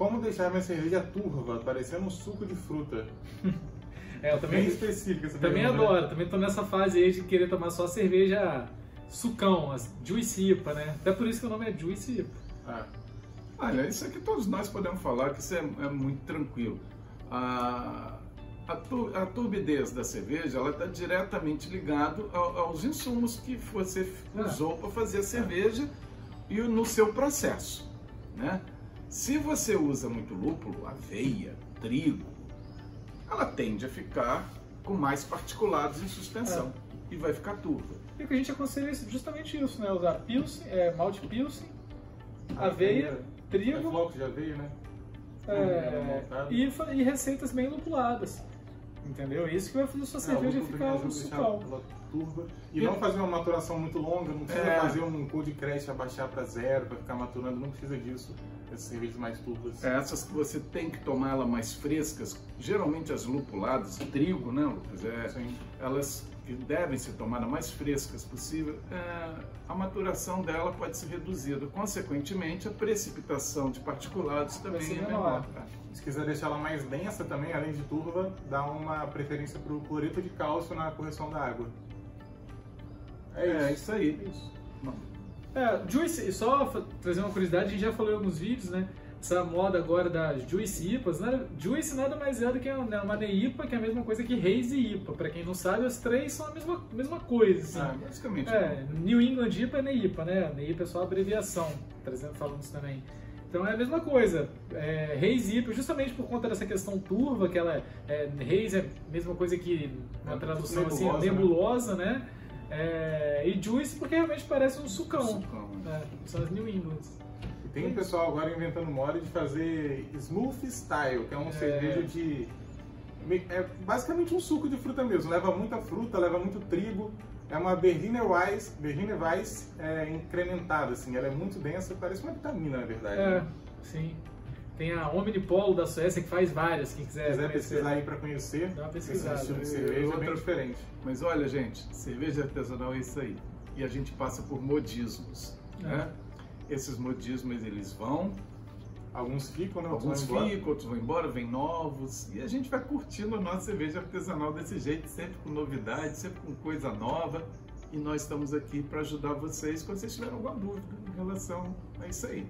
como deixar minha cerveja turva, parecendo um suco de fruta. É, eu também, Bem específica essa também pergunta, né? adoro, também tô nessa fase aí de querer tomar só cerveja sucão, as Juicy IPA, né? Até por isso que o nome é Juicy IPA. Ah, Olha, isso aqui todos nós podemos falar que isso é, é muito tranquilo. A, a, tu- a turbidez da cerveja ela está diretamente ligado ao- aos insumos que você Ah. usou para fazer a cerveja e o- no seu processo. Né? Se você usa muito lúpulo, aveia, trigo, ela tende a ficar com mais particulados em suspensão e vai ficar turva. E o que a gente aconselha é justamente isso, né? Usar pilsen, é, malte pilsen, aveia, É trigo flocos de aveia, né? é, Maltado. e, e receitas bem lupuladas. Entendeu? Isso que vai fazer sua cerveja É, lúpulo ficar um deixar ela turva. E E- não fazer uma maturação muito longa, não precisa É. fazer um cold crash abaixar para zero, para ficar maturando, não precisa disso. Essas cervejas mais turvas. Essas que você tem que tomar elas mais frescas, geralmente as lupuladas, trigo, né, Lucas? É, Sim. elas devem ser tomadas mais frescas possível, é, a maturação dela pode ser reduzida. Consequentemente, a precipitação de particulados também é menor. menor. Se quiser deixar ela mais densa também, além de turva, dá uma preferência para o cloreto de cálcio na correção da água. É isso. É isso aí. Isso. É, Juice, só trazer uma curiosidade, a gente já falou em alguns vídeos, né? Essa moda agora das Juice IPAs, né? Juice nada mais é do que uma, uma NEIPA, que é a mesma coisa que Haze e IPA. Pra quem não sabe, as três são a mesma, mesma coisa, assim. Ah, basicamente. É, New England IPA é NEIPA, né? NEIPA é só abreviação, trazendo, falando isso também. Então é a mesma coisa. É, Reis IPA, justamente por conta dessa questão turva, que ela é, Reis é a mesma coisa que na É, tradução assim, nebulosa, né? nebulosa, né? É, e Juice porque realmente parece um sucão. Sucão, né? É, são as New Englands. E tem um pessoal agora inventando moda de fazer smooth style, que é um cerveja de. É basicamente um suco de fruta mesmo. Leva muita fruta, leva muito trigo. É uma Berliner Weiss, Berliner Weiss é, incrementada, assim. Ela é muito densa, parece uma vitamina, na verdade. É, né? sim. Tem a Omnipolo da Suécia que faz várias, quem Se quiser, quiser conhecer. pesquisar aí pra conhecer, Dá uma esse pesquisada. estilo de E cerveja é bem outra- diferente. Mas olha, gente, cerveja artesanal é isso aí. E a gente passa por modismos. Né? Esses modismos eles vão, Alguns ficam, né? outros alguns vão embora. ficam, outros vão embora, vem novos. E a gente vai curtindo a nossa cerveja artesanal desse jeito, sempre com novidade, sempre com coisa nova. E nós estamos aqui para ajudar vocês quando vocês tiverem alguma dúvida em relação a isso aí.